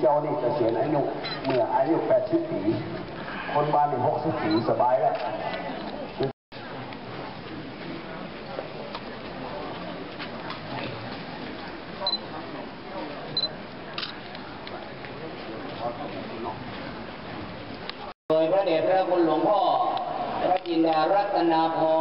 เจ้านี่เกษียอายุเมื่ออายุ 80 ปี คนบ้านนี่60 ปีสบายแล้วโดยพระเดชพระคุณหลวงพ่อพระจินดารัตนาพร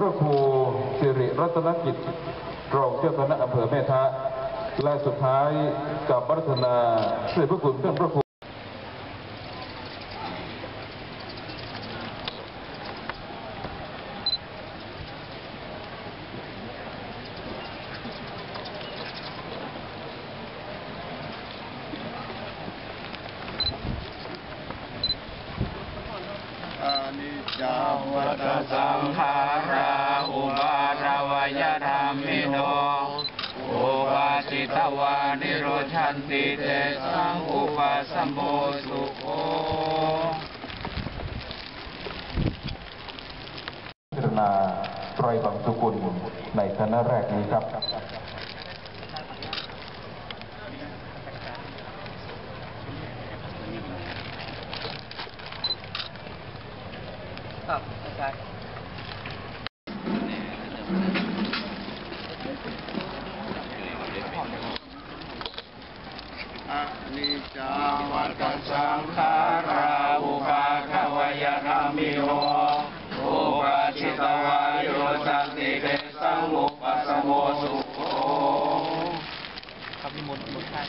พระครูสิริรัตนกิจรองเจ้าคณะอำเภอแม่ทะและสุดท้ายกับวัฒนาพระเดชพระคุณท่านพระครู อานิ จจาวัตสังขาราอุบาทวยธรรมิโนอุปาจิตวานิโรชันติเตสังอุปสมโมสุโขพิจารณาไตรบังสุกุลในคณะแรกนี้ครับ ครับอาจารย์อานิจจาวัตสังขาราอุปาทวยธรรมิโนอุปาจิตวานิโรชันติเตสังอุปสมโมสุโขครับนิมนต์ทุกท่าน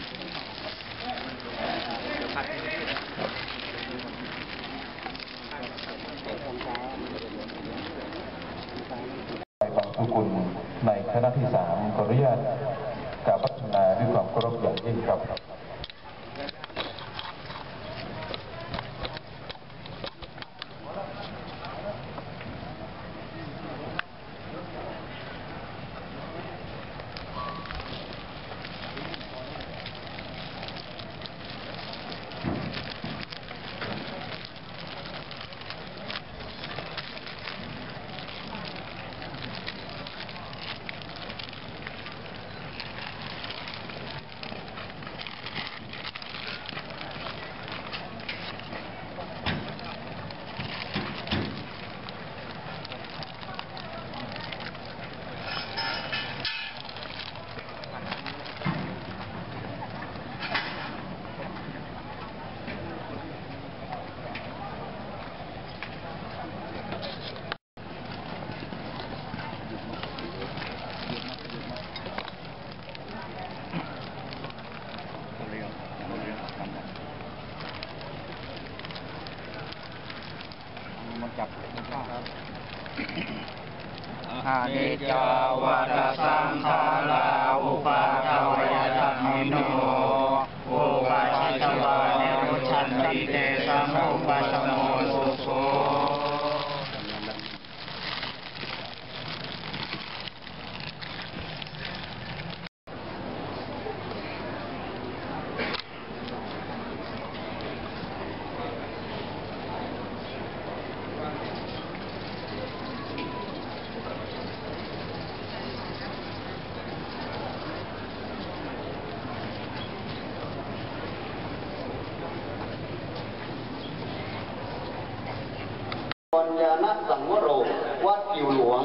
ไตรบังสุกุลใน คณะที่สามขออนุญาตกราบพัฒนาด้วยความเคารพอย่างยิ่งครับ อา นิจจาวรสังขาราอุปาทวยธรรมิโนอุปาชิตวานิโรชันติเตสังอุปสมโมสุโข ปัญญาณสังวโร วัดกิวหลวง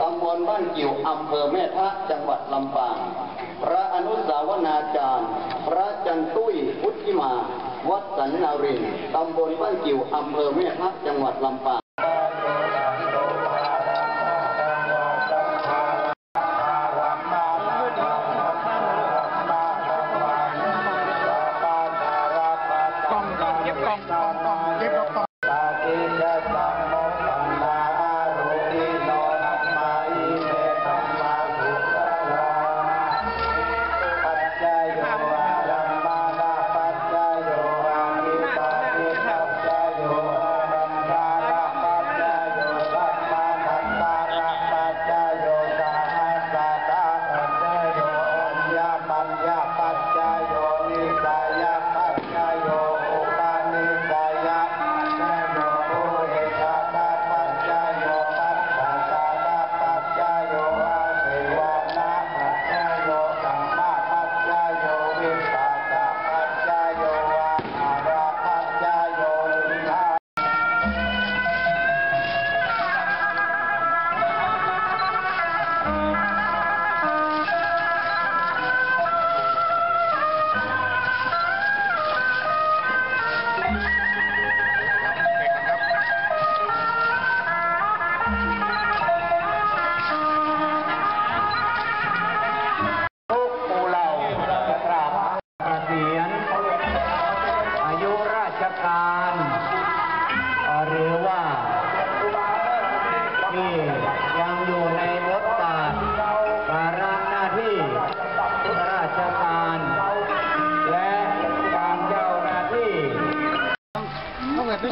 ตำบลบ้านกิวอำเภอแม่ทะจังหวัดลำปาง พระอนุสาวนาจารย์ พระจันตุ้ยพุทธิมา วัดสันนารินตำบลบ้านกิวอำเภอแม่ทะจังหวัดลำปาง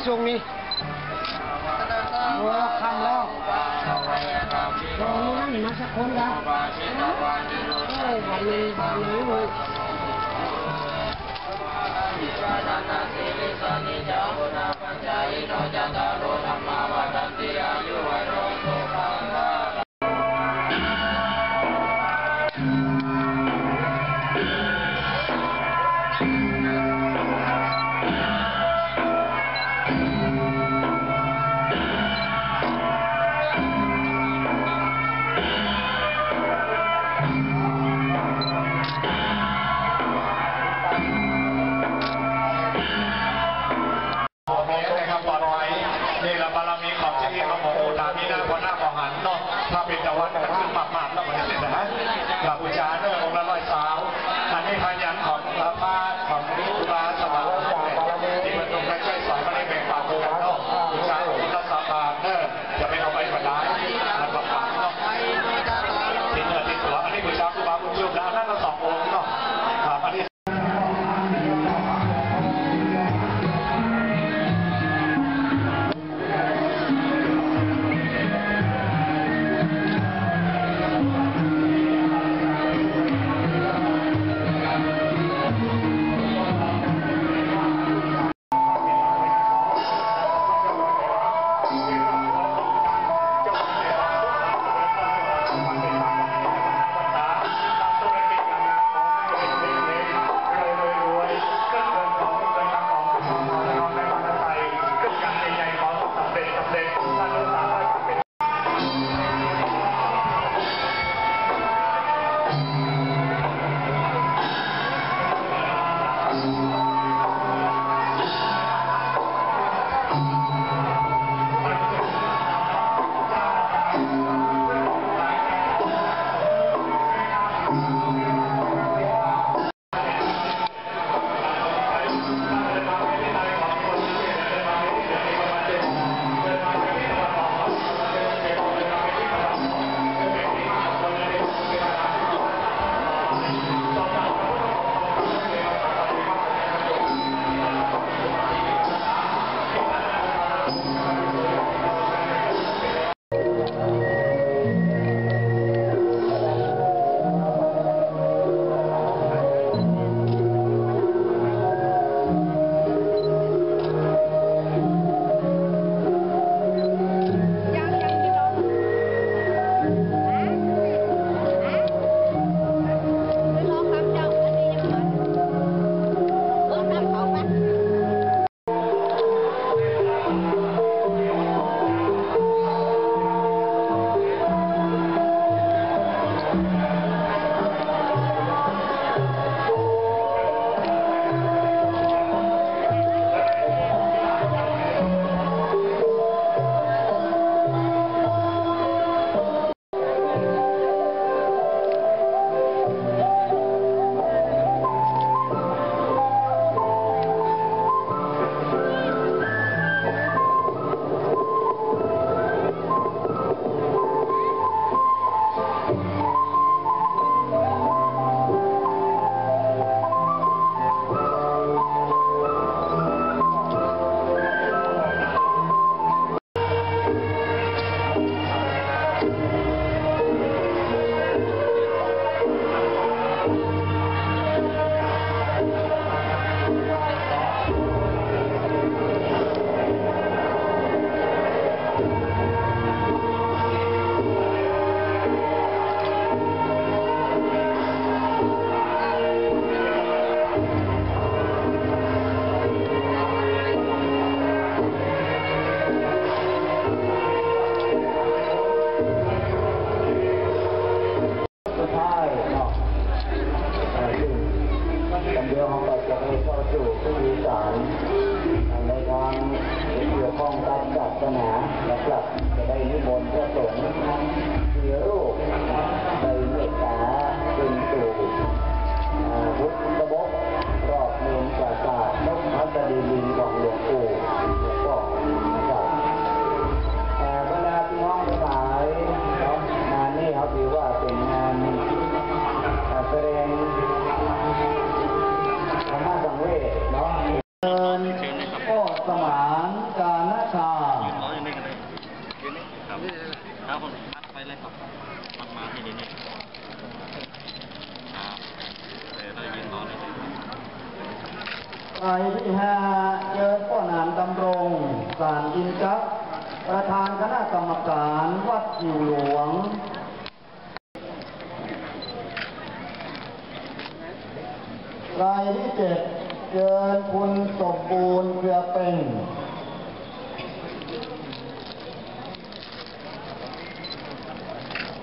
ทรงนี้โอ้คำแล้วลองนั่งมาสักคนละโอ้ยวันนี้วันนี้เว้ยนิจานิจาโนปัญจายโนจัตตาโรธา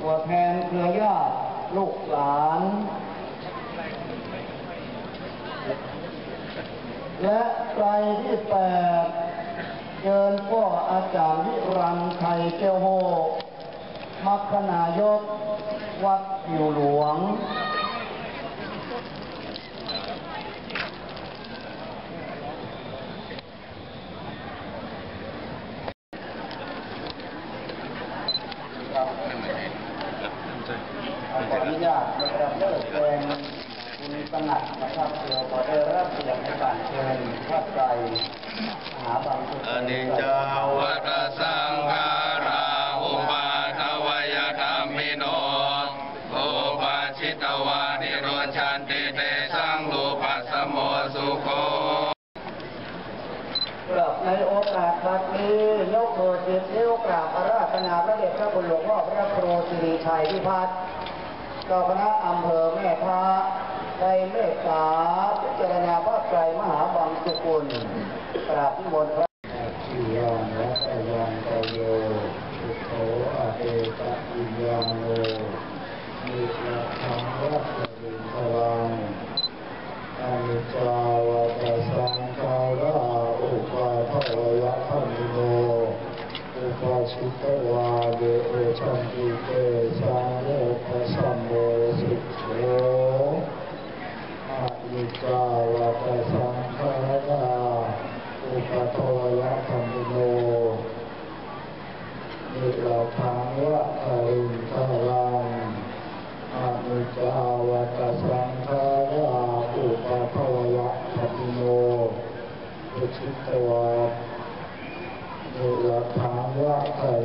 ตัวแทนเครือญาติลูกหลาน และรายที่แปดเชิญพ่ออาจารย์วิรันไทยเจ้าโฮมัคคณายก วัดอยู่หลวง ชัยพิพัฒน์เจ้าคณะอำเภอแม่ทะได้เมตตาพิจารณาพระไตรมหาบังสุกุลปราบนิมนพระติยังรัตยังกโยสุโขอาเตตะวิญญาโนมีพระธรรมรัตติพลังอนิจจาวะสังฆาราอุปาทวายะพันโน ปัสสิตวาเดชันติเตสานุปสัมโมสิทโธอาิกาลปสังฆาราอุปโทยธรมโนนิราพังะอินทรังอาิกาวตสังฆาราอุปโทยธรมโนวิชิตวา เราถามว่าไทย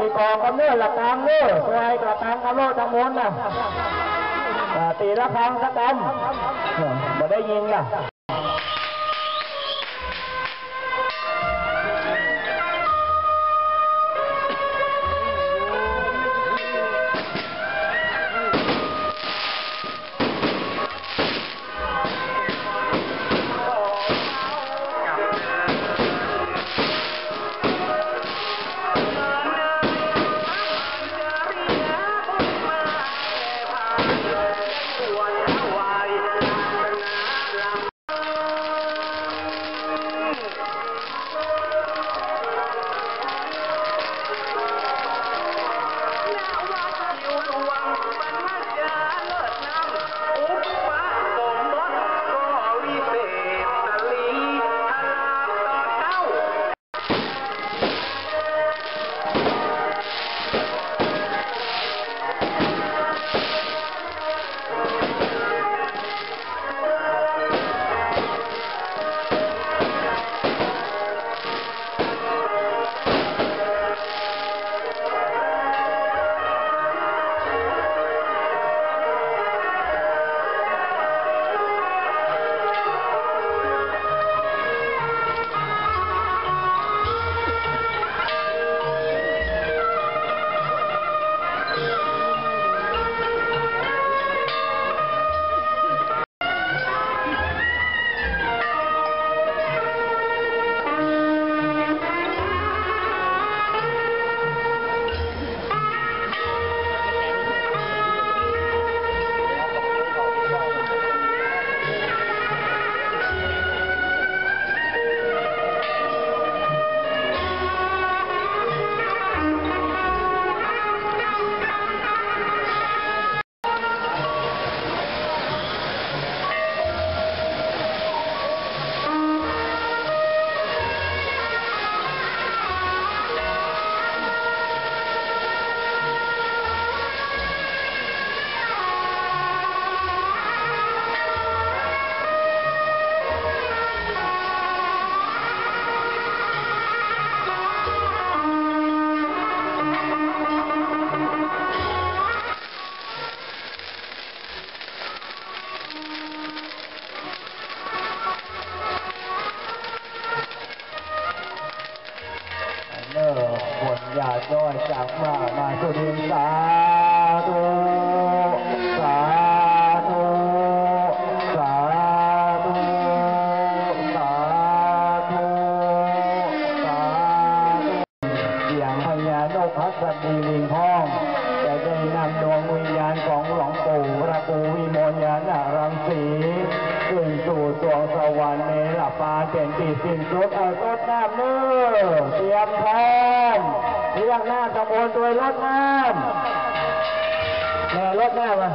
ตีกองกันเนื้อหลักทางเนื้อใครกระตังกันโลทางโน้นนะตีละครั้งสักกำมาได้ยิงน่ะ น้อยจากมามาสุรินทร์สาธุสาธุสาธุสาธุสาธุเสียงพญานกพัสดีลิงห้องจะได้นำดวงวิญญาณของหลวงปู่พระปูวิมญญาณรังสีขึ้นสู่สวงสวรรค์ในหลับปาเป็นที่สิ้นสุดเอารถน้ำเนื้อเตรียมพร้อม ขบวนโดยรถน้ำแม่รถน้ำมา